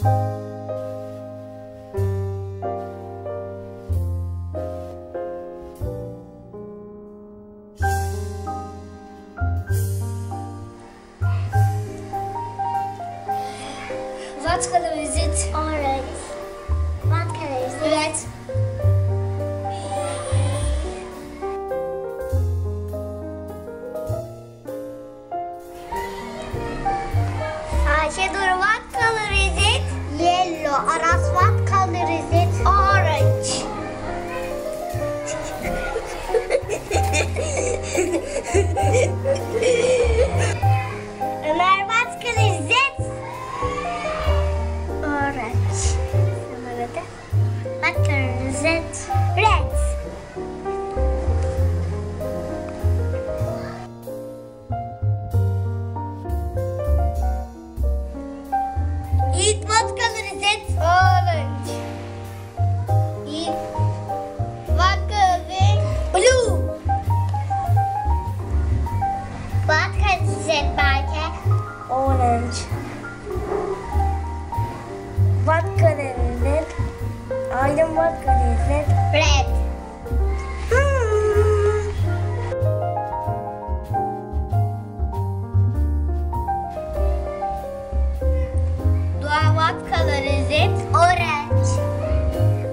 What color is it? Orange. What color is it? Evet. Ayşe Dur, what color. Aras, what color is it? Orange. Ömer, what color is it? Orange. What color is it? it's orange. If water blue. What is it back orange? What color is it? I don't what color is it? Red. What color is it? Orange.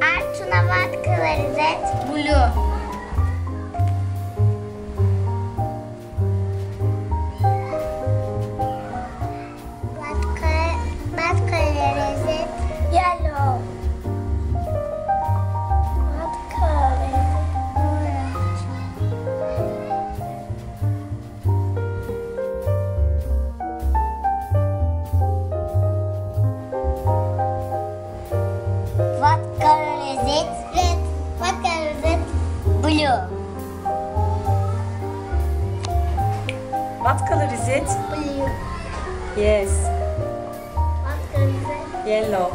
Artuna, what color What color is it? Blue. Yes, What color is it? yellow.